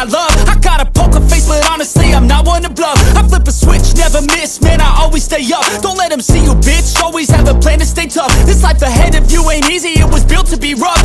I love. I got a poker face, but honestly, I'm not one to bluff. I flip a switch, never miss, man, I always stay up. Don't let them see you, bitch, always have a plan to stay tough. This life ahead of you ain't easy, it was built to be rough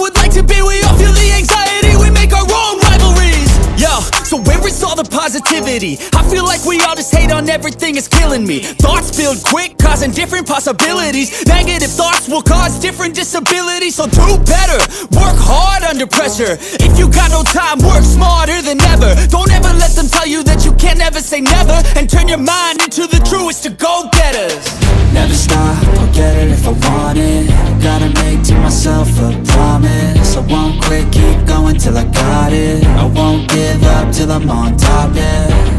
would like to be We all feel the anxiety I feel like we all just hate on everything, it's killing me. Thoughts build quick, causing different possibilities. Negative thoughts will cause different disabilities. So do better, work hard under pressure. If you got no time, work smarter than ever. Don't ever let them tell you that you can't ever say never. And turn your mind into the truest to go-getters. Never stop, I'll get it if I want it. Gotta make to myself a promise. I won't quit, keep going till I got it. I won't give up till I'm on top, yeah.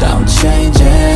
Don't change it.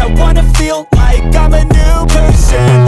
I wanna feel like I'm a new person.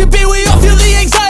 to be We all feel the anxiety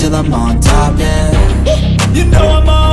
till I'm on top, yeah. You know I'm on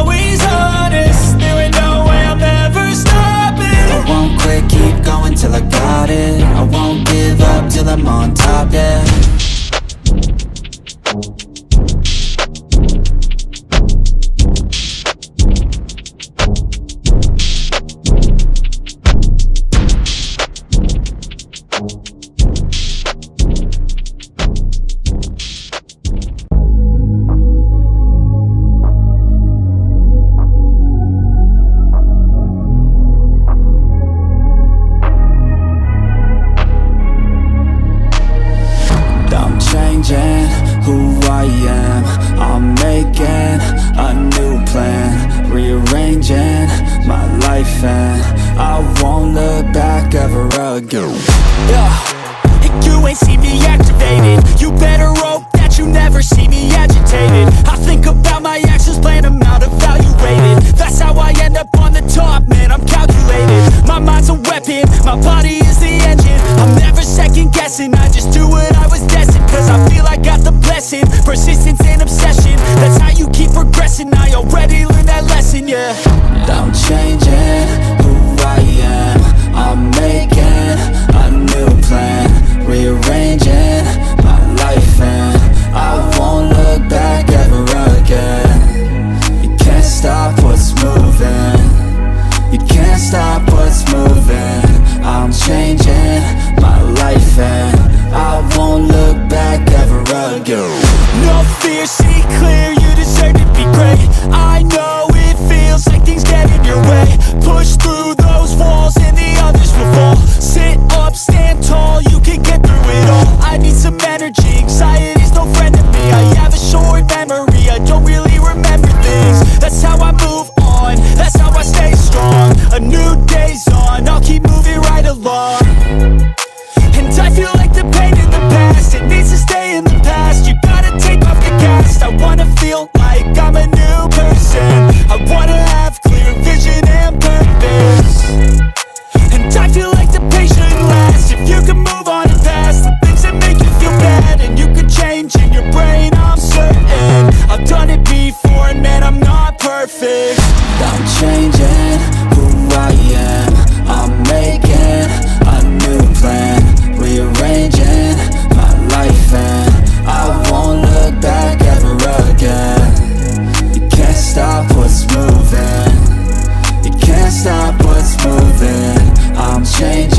change.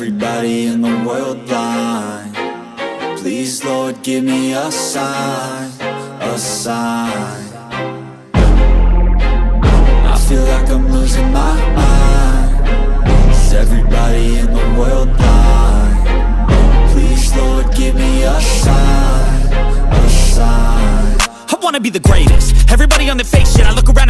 everybody in the world blind. Please, Lord, give me a sign, a sign. I feel like I'm losing my mind. Is everybody in the world blind? Please, Lord, give me a sign, a sign. I wanna be the greatest. Everybody on the face, shit, I look around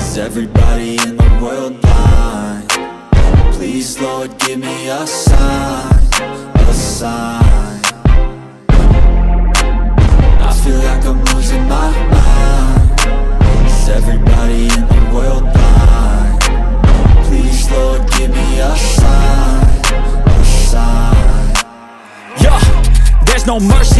Is everybody in the world blind? Please, Lord, give me a sign A sign I feel like I'm losing my mind Is everybody in the world blind? Please, Lord, give me a sign A sign Yeah, there's no mercy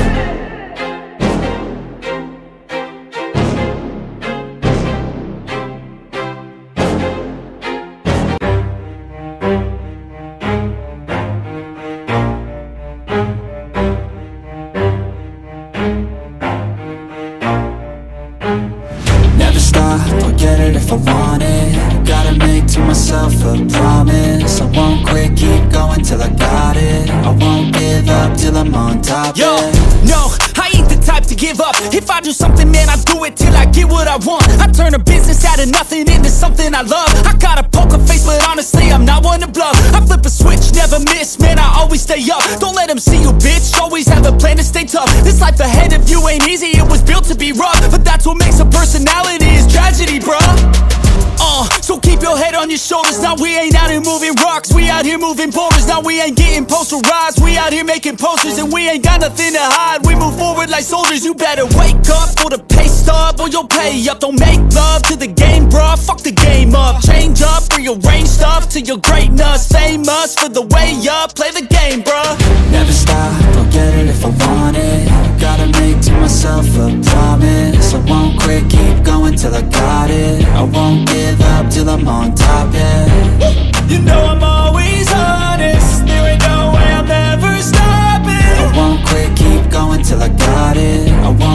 it if I want it. Gotta make to myself a promise. I won't quit, keep going till I got it. I won't give up till I'm on top, Yo, yeah. no, I ain't the type to give up If I do something, man, I do it till I get what I want I turn a business out of nothing into something I love I got a poker face, but honestly, I'm not one to bluff I flip a switch, never miss, man, I always stay up Don't let them see you, bitch, always have a plan to stay tough This life ahead of you ain't easy, it was built to be rough But that's what makes a personality, is tragedy, bruh uh, so keep your head on your shoulders. Now we ain't out here moving rocks. We out here moving boulders. Now we ain't getting posterized. We out here making posters and we ain't got nothing to hide. We move forward like soldiers. You better wake up for the pay stub or you'll pay up. Don't make love to the game, bruh. Fuck the game up. Change up, rearrange stuff to your greatness. Famous for the way up. Play the game, bruh. Never stop, I'll get it if I want it Gotta make to myself a promise I won't quit, keep going till I got it I won't give up till I'm on top, yeah You know I'm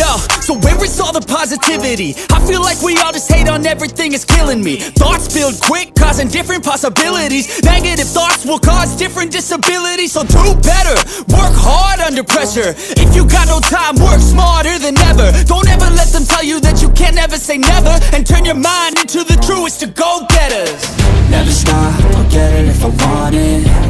Yo, so where is all the positivity? I feel like we all just hate on everything, it's killing me. Thoughts build quick, causing different possibilities. Negative thoughts will cause different disabilities. So do better, work hard under pressure. If you got no time, work smarter than ever. Don't ever let them tell you that you can't ever say never. And turn your mind into the truest of go-getters. Never stop, I'll get it if I want it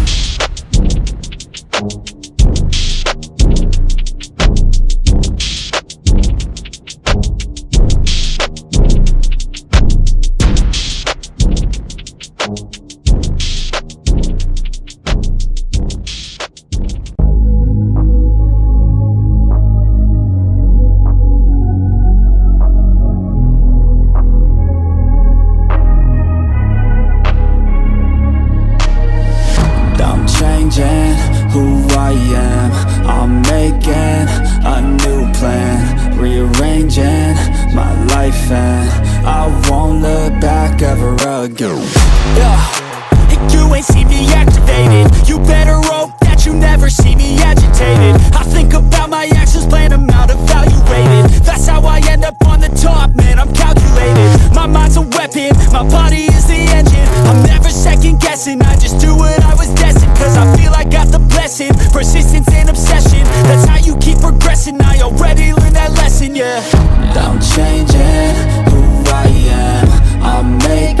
who I am. I'm making a new plan Rearranging my life and I won't look back ever again. Yeah, you ain't see me activated You better that you never see me agitated. I think about my actions, plan them out, evaluated. That's how I end up on the top, man, I'm calculated. My mind's a weapon, my body is the engine. I'm never second guessing, I just do what I was destined Cause I feel I got the blessing, persistence and obsession That's how you keep progressing, I already learned that lesson, yeah. I'm changing who I am. I'm making